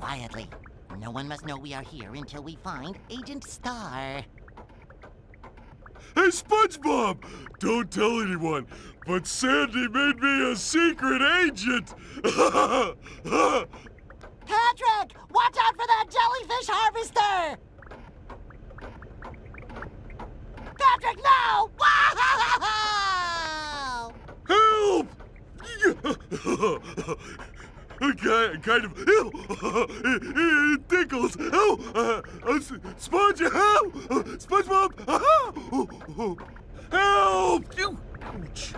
quietly. No one must know we are here until we find Agent Star. Hey, SpongeBob! Don't tell anyone, but Sandy made me a secret agent! Patrick, watch out for that jellyfish harvester! Patrick, no! Help! kind, of. Ew, it, tickles. Oh, uh, uh, Sponge, help! SpongeBob, help! Ouch!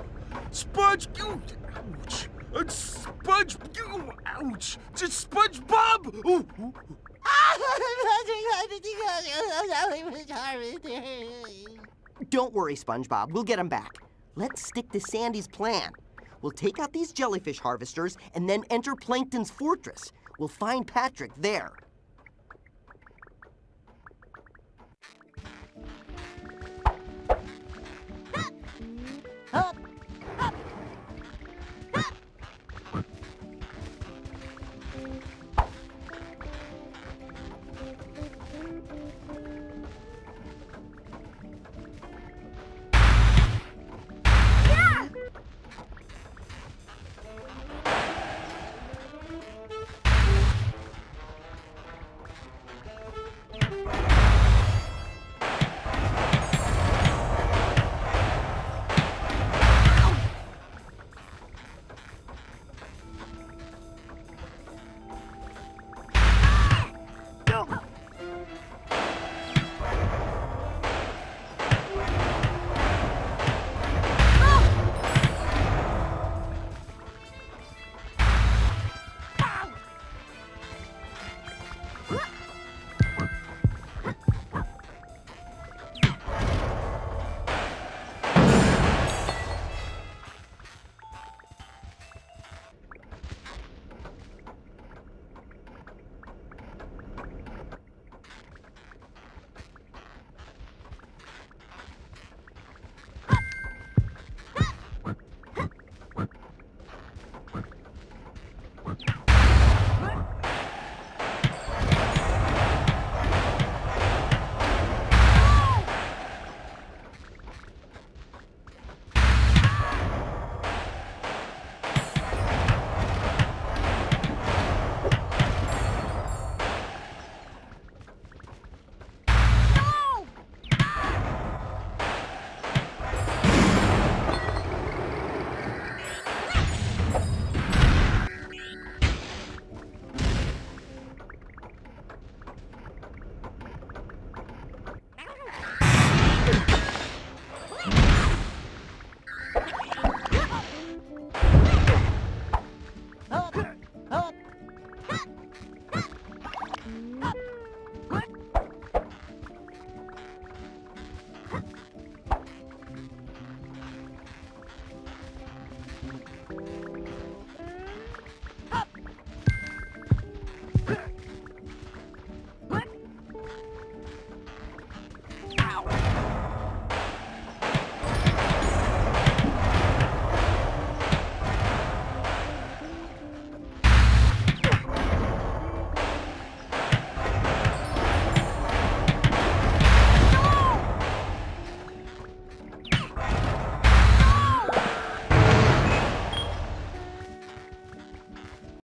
Sponge, ouch! Uh, Sponge, ouch! Just SpongeBob! Don't worry, SpongeBob. We'll get him back. Let's stick to Sandy's plan. We'll take out these jellyfish harvesters and then enter Plankton's fortress. We'll find Patrick there.